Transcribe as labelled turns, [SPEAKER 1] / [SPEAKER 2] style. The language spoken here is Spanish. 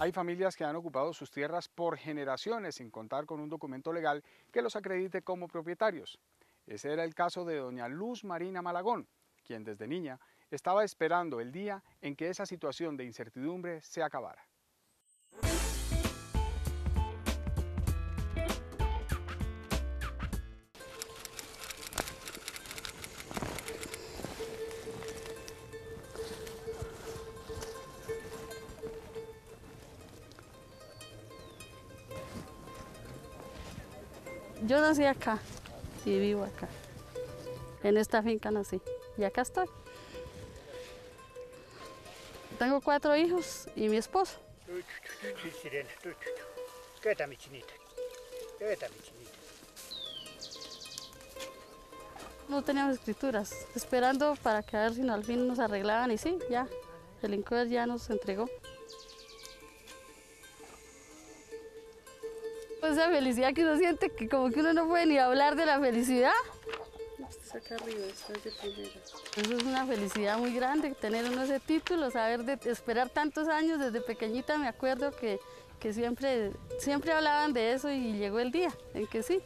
[SPEAKER 1] Hay familias que han ocupado sus tierras por generaciones sin contar con un documento legal que los acredite como propietarios. Ese era el caso de doña Luz Marina Malagón, quien desde niña estaba esperando el día en que esa situación de incertidumbre se acabara.
[SPEAKER 2] Yo nací acá y vivo acá. En esta finca nací y acá estoy. Tengo cuatro hijos y mi esposo. No teníamos escrituras, esperando para que a ver si al fin nos arreglaban y sí, ya, el INCODER ya nos entregó. Esa felicidad que uno siente que como que uno no puede ni hablar de la felicidad. Eso es una felicidad muy grande, tener uno ese título, saber de esperar tantos años, desde pequeñita me acuerdo que, que siempre, siempre hablaban de eso y llegó el día en que sí.